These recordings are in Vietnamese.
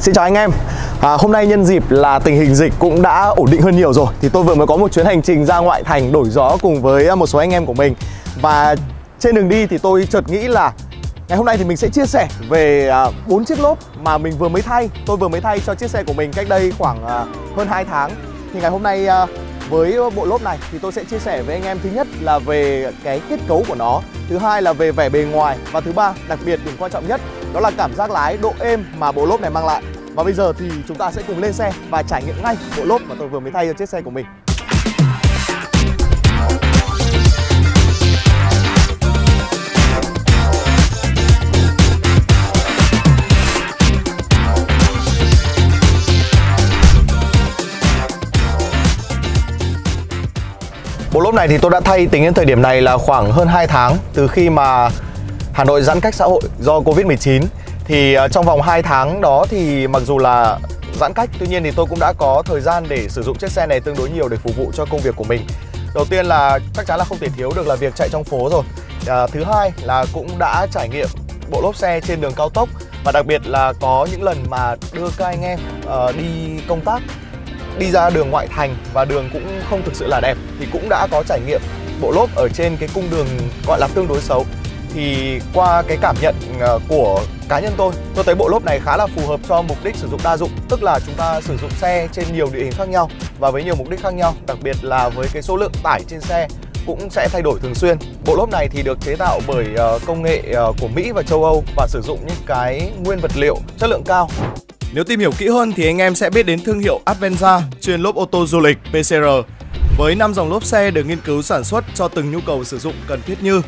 Xin chào anh em. À, Hôm nay nhân dịp là tình hình dịch cũng đã ổn định hơn nhiều rồi. Thì tôi vừa mới có một chuyến hành trình ra ngoại thành đổi gió cùng với à, một số anh em của mình. Và trên đường đi thì tôi chợt nghĩ là Ngày hôm nay thì mình sẽ chia sẻ về à, bốn chiếc lốp mà mình vừa mới thay. Tôi vừa mới thay cho chiếc xe của mình cách đây khoảng à, hơn 2 tháng. Thì ngày hôm nay với bộ lốp này thì tôi sẽ chia sẻ với anh em. Thứ nhất là về cái kết cấu của nó, Thứ hai là về vẻ bề ngoài Và thứ ba, đặc biệt điểm quan trọng nhất, đó là cảm giác lái độ êm mà bộ lốp này mang lại. Và bây giờ thì chúng ta sẽ cùng lên xe và trải nghiệm ngay bộ lốp mà tôi vừa mới thay cho chiếc xe của mình. Bộ lốp này thì tôi đã thay tính đến thời điểm này là khoảng hơn 2 tháng từ khi mà Hà Nội giãn cách xã hội do Covid-19 thì à, trong vòng 2 tháng đó thì mặc dù là giãn cách tuy nhiên thì tôi cũng đã có thời gian để sử dụng chiếc xe này tương đối nhiều để phục vụ cho công việc của mình. Đầu tiên là chắc chắn là không thể thiếu được là việc chạy trong phố rồi. À, thứ hai là cũng đã trải nghiệm bộ lốp xe trên đường cao tốc và đặc biệt là có những lần mà đưa các anh em uh, đi công tác đi ra đường ngoại thành và đường cũng không thực sự là đẹp thì cũng đã có trải nghiệm bộ lốp ở trên cái cung đường gọi là tương đối xấu. Thì qua cái cảm nhận ờ, của cá nhân tôi tôi thấy bộ lốp này khá là phù hợp cho mục đích sử dụng đa dụng, tức là chúng ta sử dụng xe trên nhiều địa hình khác nhau và với nhiều mục đích khác nhau, đặc biệt là với cái số lượng tải trên xe cũng sẽ thay đổi thường xuyên. Bộ lốp này thì được chế tạo bởi ờ, công nghệ ờ, của Mỹ và châu Âu và sử dụng những cái nguyên vật liệu chất lượng cao nếu tìm hiểu kỹ hơn thì anh em sẽ biết đến thương hiệu Advenza chuyên lốp ô tô du lịch PCR với 5 dòng lốp xe được nghiên cứu sản xuất cho từng nhu cầu sử dụng cần thiết như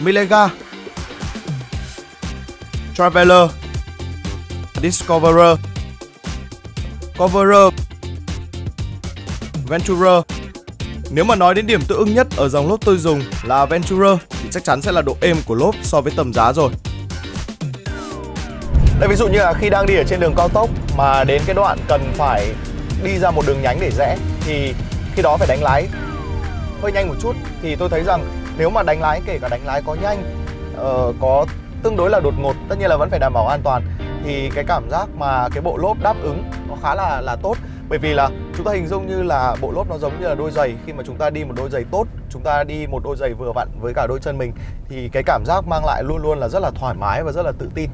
Milega, Traveler, Discoverer, Coverer, Venturer. Nếu mà nói đến điểm tự ưng nhất ở dòng lốp tôi dùng là Venturer thì chắc chắn sẽ là độ êm của lốp so với tầm giá rồi. Đây ví dụ như là khi đang đi ở trên đường cao tốc mà đến cái đoạn cần phải đi ra một đường nhánh để rẽ thì khi đó phải đánh lái hơi nhanh một chút. Thì tôi thấy rằng nếu mà đánh lái kể cả đánh lái có nhanh uh, có tương đối là đột ngột tất nhiên là vẫn phải đảm bảo an toàn thì cái cảm giác mà cái bộ lốp đáp ứng nó khá là là tốt. Bởi vì là chúng ta hình dung như là bộ lốp nó giống như là đôi giày. Khi mà chúng ta đi một đôi giày tốt chúng ta đi một đôi giày vừa vặn với cả đôi chân mình thì cái cảm giác mang lại luôn luôn là rất là thoải mái và rất là tự tin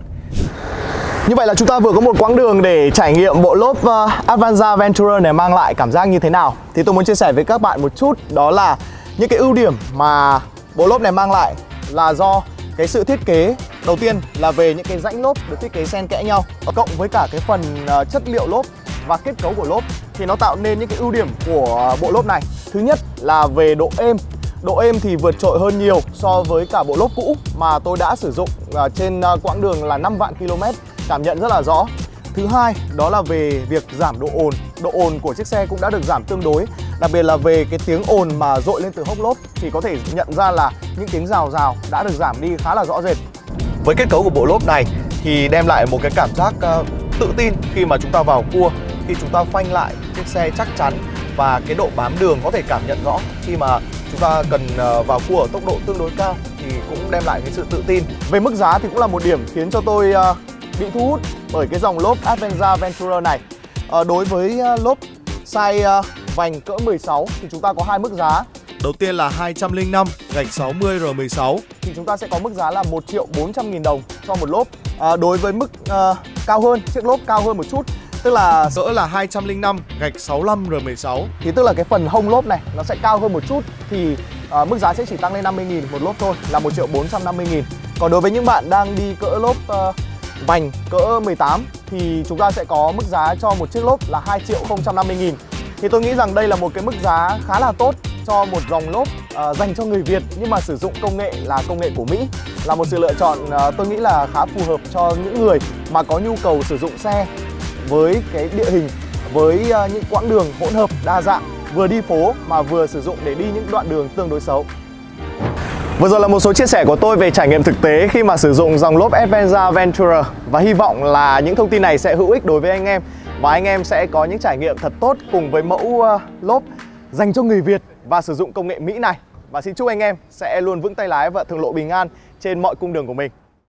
như vậy là chúng ta vừa có một quãng đường để trải nghiệm bộ lốp uh, Avanza Venturer này mang lại cảm giác như thế nào? Thì tôi muốn chia sẻ với các bạn một chút đó là những cái ưu điểm mà bộ lốp này mang lại là do cái sự thiết kế đầu tiên là về những cái rãnh lốp được thiết kế xen kẽ nhau cộng với cả cái phần uh, chất liệu lốp và kết cấu của lốp thì nó tạo nên những cái ưu điểm của bộ lốp này. Thứ nhất là về độ êm. Độ êm thì vượt trội hơn nhiều so với cả bộ lốp cũ mà tôi đã sử dụng ờ, trên quãng đường là 5 vạn km cảm nhận rất là rõ. Thứ hai đó là về việc giảm độ ồn. Độ ồn của chiếc xe cũng đã được giảm tương đối Đặc biệt là về cái tiếng ồn mà dội lên từ hốc lốp Thì có thể nhận ra là những tiếng rào rào đã được giảm đi khá là rõ rệt. Với kết cấu của bộ lốp này thì đem lại một cái cảm giác uh, tự tin khi mà chúng ta vào cua Khi chúng ta phanh lại chiếc xe chắc chắn và cái độ bám đường có thể cảm nhận rõ. Khi mà chúng ta cần uh, vào cua ở tốc độ tương đối cao thì cũng đem lại cái sự tự tin. Về mức giá thì cũng là một điểm khiến cho tôi uh, bị thu hút bởi cái dòng lốp Advenza Venturer này. À, Đối với uh, lốp size uh, vành cỡ 16 thì chúng ta có hai mức giá. Đầu tiên là 205 gạch 60 R16 Thì chúng ta sẽ có mức giá là 1 triệu 400 nghìn đồng cho một lốp. À, Đối với mức uh, cao hơn, chiếc lốp cao hơn một chút Tức là cỡ là 205 gạch 65 R16 Thì tức là cái phần hông lốp này nó sẽ cao hơn một chút Thì uh, mức giá sẽ chỉ tăng lên 50 nghìn một lốp thôi là 1 triệu 450 nghìn. Còn đối với những bạn đang đi cỡ lốp uh, vành cỡ 18 thì chúng ta sẽ có mức giá cho một chiếc lốp là 2 triệu 050 nghìn. Thì tôi nghĩ rằng đây là một cái mức giá khá là tốt cho một dòng lốp uh, dành cho người Việt nhưng mà sử dụng công nghệ là công nghệ của Mỹ. Là một sự lựa chọn uh, tôi nghĩ là khá phù hợp cho những người mà có nhu cầu sử dụng xe với cái địa hình với uh, những quãng đường hỗn hợp đa dạng vừa đi phố mà vừa sử dụng để đi những đoạn đường tương đối xấu. Vừa rồi là một số chia sẻ của tôi về trải nghiệm thực tế khi mà sử dụng dòng lốp Advenza Venturer và hy vọng là những thông tin này sẽ hữu ích đối với anh em và anh em sẽ có những trải nghiệm thật tốt cùng với mẫu ờ, lốp dành cho người Việt và sử dụng công nghệ Mỹ này. Và xin chúc anh em sẽ luôn vững tay lái và thường lộ bình an trên mọi cung đường của mình.